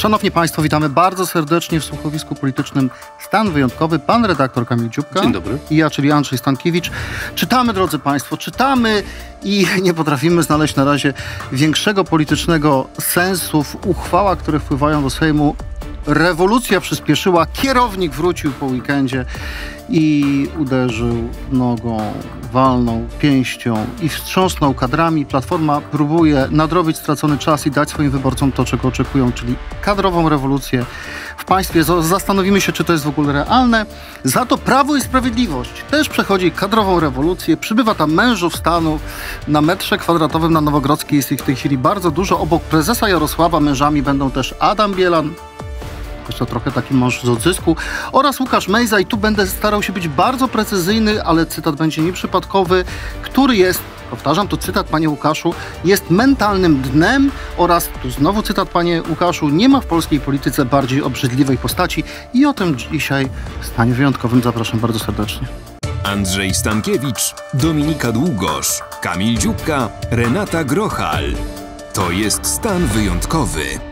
Szanowni Państwo, witamy bardzo serdecznie w słuchowisku politycznym Stan Wyjątkowy. Pan redaktor Kamil Dziubka. Dzień dobry. I ja, czyli Andrzej Stankiewicz. Czytamy, drodzy Państwo, czytamy i nie potrafimy znaleźć na razie większego politycznego sensu w uchwałach, które wpływają do Sejmu. Rewolucja przyspieszyła, kierownik wrócił po weekendzie i uderzył nogą, walnął pięścią i wstrząsnął kadrami. Platforma próbuje nadrobić stracony czas i dać swoim wyborcom to, czego oczekują, czyli kadrową rewolucję w państwie. Zastanowimy się, czy to jest w ogóle realne. Za to Prawo i Sprawiedliwość też przechodzi kadrową rewolucję. Przybywa tam mężów stanu. Na metrze kwadratowym na Nowogrodzkiej jest ich w tej chwili bardzo dużo. Obok prezesa Jarosława mężami będą też Adam Bielan, to trochę taki mąż z odzysku, oraz Łukasz Mejza i tu będę starał się być bardzo precyzyjny, ale cytat będzie nieprzypadkowy, który jest powtarzam, to cytat panie Łukaszu, jest mentalnym dnem oraz, tu znowu cytat panie Łukaszu, nie ma w polskiej polityce bardziej obrzydliwej postaci i o tym dzisiaj w stanie wyjątkowym zapraszam bardzo serdecznie. Andrzej Stankiewicz, Dominika Długosz, Kamil Dziubka, Renata Grochal. To jest stan wyjątkowy.